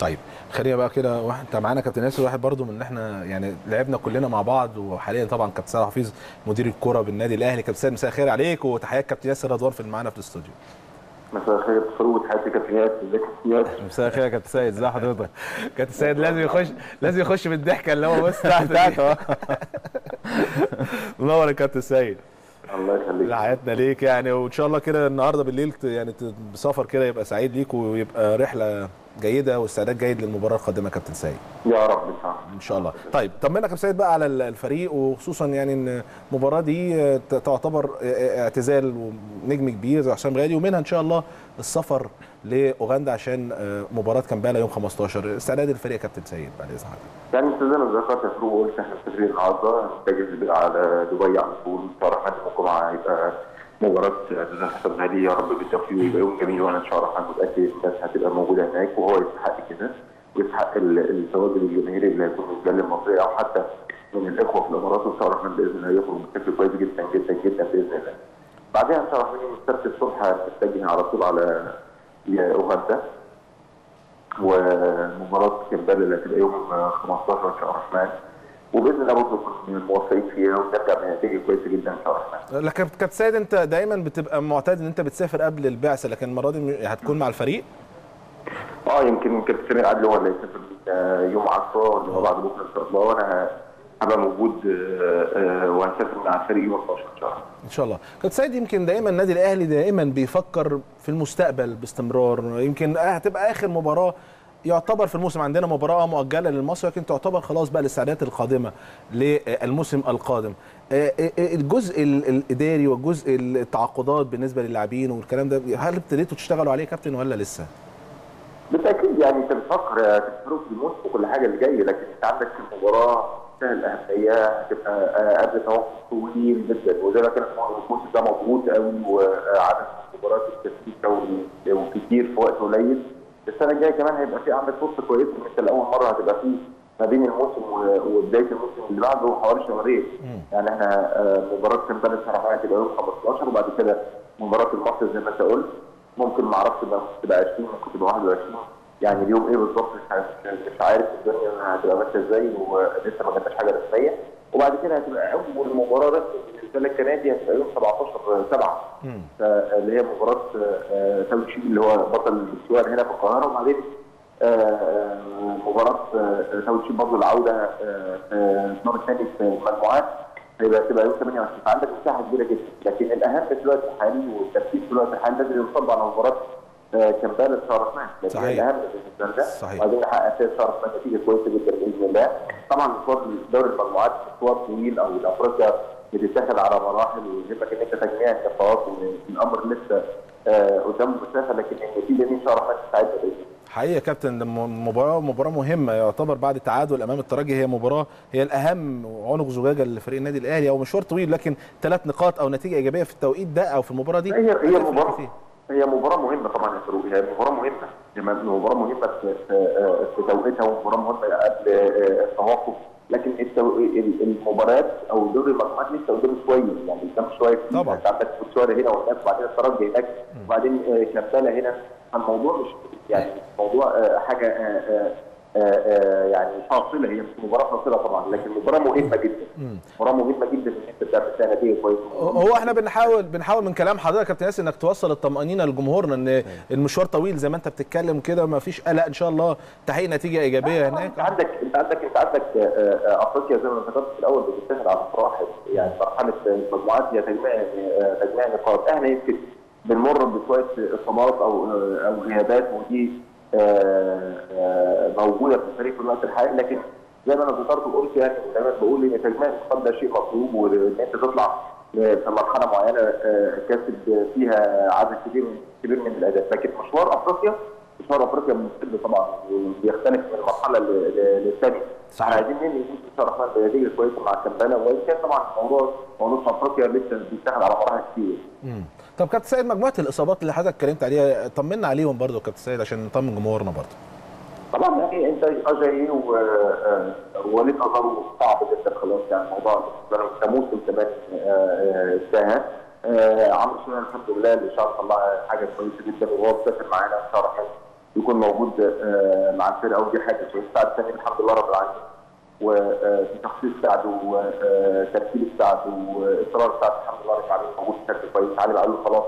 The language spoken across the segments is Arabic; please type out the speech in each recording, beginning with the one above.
طيب خلينا بقى كده واحد انت معانا كابتن ياسر واحد برضو من إحنا يعني لعبنا كلنا مع بعض وحاليا طبعا كابتن سيد حفيظ مدير الكرة بالنادي الأهلي. كابتن سيد مساء الخير عليك وتحيات كابتن ياسر رضوان في معانا في الاستوديو. مساء الخير يا فاروق تحياتي كابتن ياسر ازيك يا ياسر؟ مساء الخير يا كابتن سيد ازي حضرتك؟ كابتن سيد لازم يخش لازم يخش بالضحكة اللي هو بص تحت تحت منور يا كابتن سيد. الله يخليك. رعايتنا ليك يعني وإن شاء الله كده النهارده بالليل يعني بسفر كده يبقى سعيد ليك ويبقى رحلة جيدة واستعداد جيد للمباراة القادمة يا كابتن سيد. يا رب إن شاء الله. إن شاء الله. طيب طمنا كابتن سيد بقى على ال- الفريق وخصوصا يعني إن المباراة دي تعتبر اعتزال نجم كبير زي حسام غالي ومنها إن شاء الله السفر لأوغندا عشان آه، مباراة كامبالا يوم 15 استعداد الفريق يا كابتن سيد بعد إذن حضرتك. يعني انت زي ما ذكرت يا فاروق قلت إحنا مسافرين النهارده نتجه على دبي على طول يوم الجمعة هيبقى مباراة حسام غالي يا رب بالتوفيق ويبقى يوم جميل وأنا إن شاء الله الرحمن متاكد الناس هتبقى موجودة هناك وهو يستحق كده ويستحق ال- التواجد الجماهيري اللي هيكون من الجاليه المصريه أو حتى من الإخوة في الإمارات وإن شاء الله بإذن الله يخرج بشكل كويس جدا جدا جدا بإذن الله. بعدها إن شاء الله يوم السبت الصبح هنتجه على طول على اوغندا ومباراة كمبالا اللي هتبقى يوم 15 إن شاء الله وباذن الله برضه نكون موفقين فيها ونرجع بنتيجه كويسة جدا إن شاء الله. لكن كابتن سيد أنت دايما بتبقى معتاد إن أنت بتسافر قبل البعثه لكن المرة دي هتكون مع الفريق آه يمكن كابتن سامي عادل هو اللي هيسافر آه، يوم 10 اللي هو بعد بكرة إن شاء الله وأنا هبقى موجود آه، آه، وهسافر مع الفريق يوم 12 إن شاء الله. إن شاء الله كابتن سيد يمكن دايما النادي الأهلي دائما بيفكر في المستقبل باستمرار يمكن هتبقى آخر مباراة يعتبر في الموسم عندنا مباراة مؤجلة للمصري لكن تعتبر خلاص بقى الاستعدادات القادمة للموسم القادم. آه، آه، آه، الجزء ال- الإداري والجزء التعاقدات بالنسبة للاعبين والكلام ده هل ابتديتوا تشتغلوا عليه يا كابتن ولا لسه؟ بالتأكيد يعني بتفكر تفكر في الموسم وكل حاجة اللي جاية لكن أنت عندك في المباراة منتهى الاهميه هتبقى قبل توقف طويل جدا وزي ما كان الموسم ده مضغوط قوي وعدد المباريات وال- وكتير في وقت قليل. السنة الجاية كمان هيبقى في عندك فرصة كويسة إن أنت لأول مرة هتبقى في ما بين الموسم وبداية الموسم اللي بعده حوالي شهرين يعني إحنا آه، مباراة كامبالا الصراحه هتبقى يوم 15 وبعد كده مباراة المصري زي ما أنت قلت. ممكن ما أعرفش تبقى 20 ممكن تبقى 21 يعني اليوم إيه بالظبط؟ مش عارف الدنيا هتبقى ماشية إزاي ولسه ما جاتش حاجة رسمية. وبعد كده هتبقى أول مباراة رسمية كنادي هتبقى يوم 17 7 اللي هي مباراة آه، تاو تشي اللي هو بطل السؤال هنا في القاهرة. وبعدين آه، آه، مباراة آه، تاو تشي برضه العودة آه، في الدور الثاني في المجموعات. هيبقى تبقى يوم 28 فعندك مساحة كبيرة جدا. لكن الأهم في الوقت الحالي والتركيز في الوقت الحالي لازم ينصب على مباراة آه، كمبالا في شهر 12 لكن صحيح. الأهم بالنسبة لنا صحيح. وعايزين نحقق فيها شهر 8 نتيجة كويسة جدا بإذن الله. طبعا مشوار دوري المجموعات مشوار طويل أو افريقيا بتتاخد على مراحل ويهمك إن أنت تجميع النقاط والامر لسه آه، قدامه مسافة لكن النتيجه دي إن شاء الله تساعدنا باذن الله حقيقه يا كابتن مباراة مباراة مهمة يعتبر بعد التعادل أمام الترجي هي مباراة هي الأهم عنق زجاجة لفريق النادي الأهلي أو مشوار طويل لكن ثلاث نقاط أو نتيجة إيجابية في التوقيت ده أو في المباراة دي هي هي مباراة. هي مباراة مهمة طبعا يا فاروق هي مباراة مهمة مباراة مهمة في توقيتها ومباراة مهمة قبل آه، التوقف لكن التو... ال- المباريات أو دوري المجموعات لسه قدام شوية يعني قدام شوية. طبعا. انت عندك بوتشواري هنا وهناك وبعدين الترجي هناك. وبعدين آه، كمبالا هنا. فالموضوع مش يعني موضوع آه، حاجة آه، آه، آه، آه، يعني فاصلة هي مش مباراة فاصلة طبعا لكن مباراة مهمة جدا. مباراة مهمة جدا ان انت تعمل كويسه هو إحنا بنحاول بنحاول من كلام حضرتك يا كابتن ياسر انك توصل الطمأنينة لجمهورنا ان المشوار طويل زي ما انت بتتكلم كده ما فيش قلق ان شاء الله تحقيق نتيجة إيجابية انت هناك. عندك انت عندك انت عندك آه، آه، أفريقيا زي ما ذكرت في الأول بتتاخد على مراحل يعني مرحلة المجموعات هي تجميع آه، تجميع نقاط. إحنا يمكن بنمر بشوية اصابات أو آه، أو غيابات ودي آه، آه، موجودة في الفريق في الوقت الحالي. لكن زي ما أنا ذكرت وقلت يعني دايما بقول إن تجميع النقاط ده شيء مطلوب وإن أنت تطلع في مرحلة معينة آه، كاسب فيها عدد كبير كبير من الأهداف. لكن مشوار أفريقيا مشوار أفريقيا مستقل طبعا وبيختلف من مرحله للثانيه فاحنا عايزين الموسم ان شاء الله الرحمن بنتيجه كويسة مع كمبالا وان كان طبعا موضوع موضوع افريقيا لسه بيتاخد على مراحل كتير. مم. طب كابتن سيد مجموعة الإصابات اللي حضرتك اتكلمت عليها طمنا عليهم برضو يا كابتن سيد عشان نطمن جمهورنا برضو. طبعا يعني أنت اجاي ووليد ازارو صعب جدا خلاص يعني الموضوع كموسم كمان آه، آه، انتهى. آه، عمرو سليمان الحمد لله الاشاره طلع حاجة كويسة جدا وهو مسافر معانا ان شاء الله يكون موجود آه، مع الفرقة ودي حاجة. كويسه سامي الحمد لله رب العالمين. وفي تخصيص سعد وترتيب سعد وإصرار سعد الحمد لله رب العالمين. موجود بشكل كويس. علي له خلاص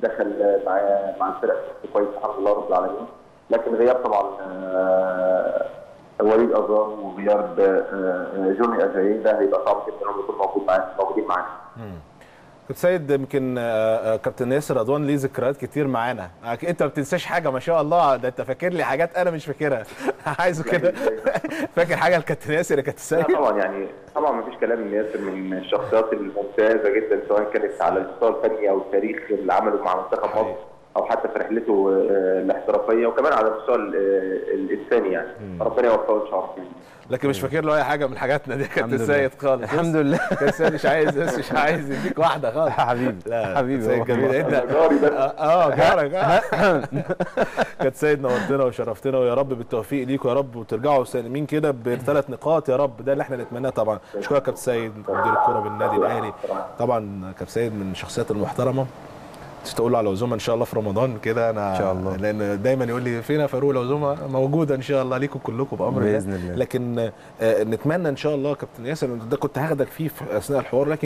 دخل مع مع الفرقة. بشكل كويس الحمد لله رب العالمين. لكن غياب طبعا آه، وليد أزار وغياب آه، جوني اجاي ده هيبقى صعب جدا انهم يكونوا موجود معانا موجودين معانا. كابتن سيد يمكن آه، آه، كابتن ياسر رضوان ليه ذكريات كتير معانا. أنت ما بتنساش حاجة ما شاء الله ده أنت فاكر لي حاجات أنا مش فاكرها. عايزه كده. فاكر حاجة لكابتن ياسر يا كابتن سيد؟ طبعا يعني طبعا ما فيش كلام إن ياسر من الشخصيات الممتازة جدا سواء كانت على المستوى الفني أو التاريخ اللي عمله مع منتخب مصر. أو حتى في رحلته آه، الاحترافية وكمان على المستوى ال- آه، الإنساني يعني. ربنا يوفقه إن شاء الله. لكن مش فاكر له أي حاجة من حاجاتنا دي يا كابتن الحمد لله. سيد خالص. الحمد لله. كابتن سيد مش عايز بس مش عايز يديك واحدة خالص. حبيبي. لا حبيبي سيد والله. جميل انت آه آه، جارك آه. كابتن سيد نورتنا وشرفتنا ويا رب بالتوفيق ليكم يا رب وترجعوا سالمين كده بثلاث نقاط. يا رب ده اللي إحنا نتمناه طبعا. اشكرك كابتن سيد مدير الكوره بالنادي الأهلي. طبعا كابتن سيد من الشخصيات المحترمة. تقول له على عزومه إن شاء الله في رمضان كده أنا إن شاء الله. لأن دايما يقول لي فين يا فاروق العزومة موجودة إن شاء الله ليكم كلكم بأمر بإذن الله. لكن آه، نتمنى إن شاء الله كابتن ياسر ده كنت هاخدك فيه في أثناء الحوار لكن